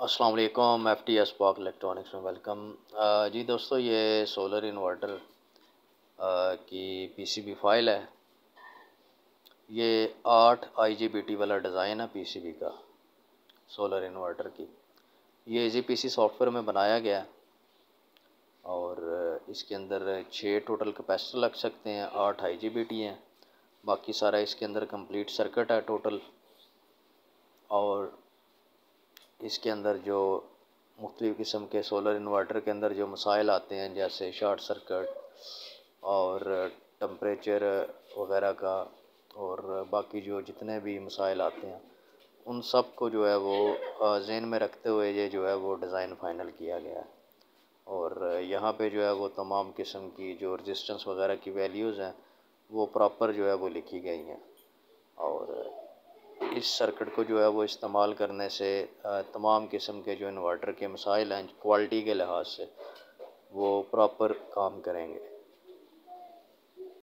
السلام علیکم، F T S Pak electronics میں ویلکم۔ جی دوستو، یہ سولر انورٹر کی پی سی بی فائل ہے۔ یہ آٹھ آئی جی بی ٹی والا ڈیزائن ہے پی سی بی کا، سولر انورٹر کی۔ یہ easy P C software میں بنایا گیا اور اس کے اندر چھ ٹوٹل کیپیسٹر لگ سکتے ہیں، آٹھ آئی جی بی ٹی ہیں۔ باقی سارا اس کے اندر کمپلیٹ سرکٹ ہے ٹوٹل۔ اور اس کے اندر جو مختلف قسم کے سولر انورٹر کے اندر جو مسائل آتے ہیں، جیسے شارٹ سرکٹ اور ٹمپریچر وغیرہ کا اور باقی جو جتنے بھی مسائل آتے ہیں، ان سب کو جو ہے وہ ذہن میں رکھتے ہوئے یہ جو ہے وہ ڈیزائن فائنل کیا گیا ہے۔ اور یہاں پہ جو ہے وہ تمام قسم کی جو رجسٹنس وغیرہ کی ویلیوز ہیں، وہ پراپر جو ہے وہ لکھی گئی ہیں۔ اور اس سرکٹ کو جو ہے وہ استعمال کرنے سے تمام قسم کے جو انورٹر کے مسائل ہیں کوالٹی کے لحاظ سے وہ پراپر کام کریں گے۔